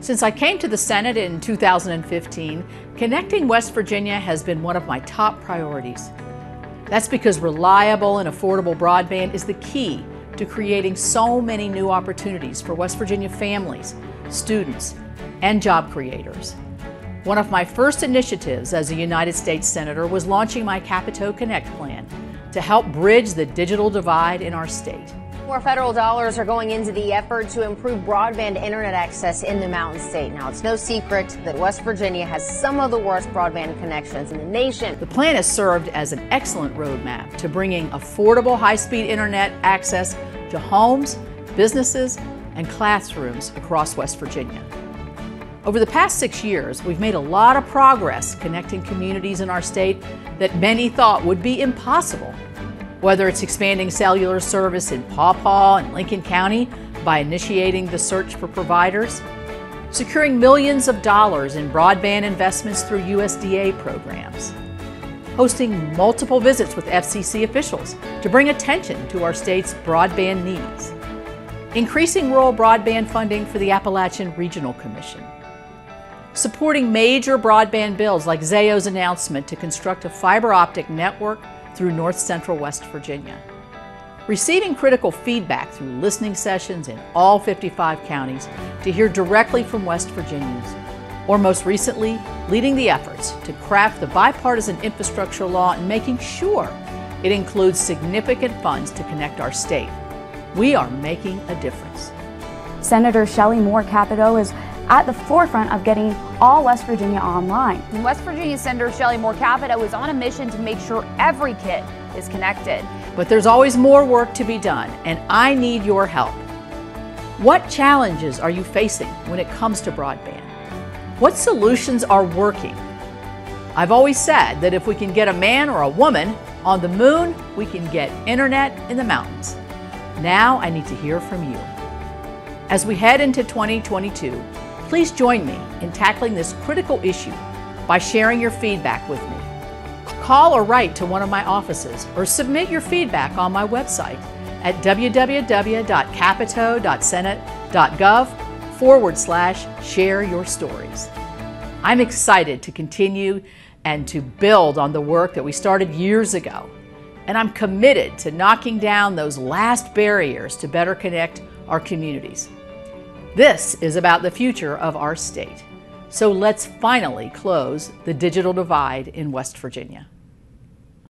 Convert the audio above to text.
Since I came to the Senate in 2015, connecting West Virginia has been one of my top priorities. That's because reliable and affordable broadband is the key to creating so many new opportunities for West Virginia families, students, and job creators. One of my first initiatives as a United States Senator was launching my Capito Connect plan to help bridge the digital divide in our state. More federal dollars are going into the effort to improve broadband internet access in the Mountain State. Now, it's no secret that West Virginia has some of the worst broadband connections in the nation. The plan has served as an excellent roadmap to bringing affordable high speed internet access to homes, businesses, and classrooms across West Virginia. Over the past six years, we've made a lot of progress connecting communities in our state that many thought would be impossible whether it's expanding cellular service in Paw Paw and Lincoln County by initiating the search for providers, securing millions of dollars in broadband investments through USDA programs, hosting multiple visits with FCC officials to bring attention to our state's broadband needs, increasing rural broadband funding for the Appalachian Regional Commission, supporting major broadband bills like Zayo's announcement to construct a fiber optic network through north central West Virginia. Receiving critical feedback through listening sessions in all 55 counties to hear directly from West Virginians, or most recently, leading the efforts to craft the bipartisan infrastructure law and making sure it includes significant funds to connect our state. We are making a difference. Senator Shelley Moore Capito is at the forefront of getting all West Virginia online. West Virginia Senator Shelley Moore Capito is on a mission to make sure every kid is connected. But there's always more work to be done, and I need your help. What challenges are you facing when it comes to broadband? What solutions are working? I've always said that if we can get a man or a woman on the moon, we can get internet in the mountains. Now I need to hear from you. As we head into 2022, Please join me in tackling this critical issue by sharing your feedback with me. Call or write to one of my offices or submit your feedback on my website at www.capito.senate.gov forward slash share your stories. I'm excited to continue and to build on the work that we started years ago. And I'm committed to knocking down those last barriers to better connect our communities. This is about the future of our state. So let's finally close the digital divide in West Virginia.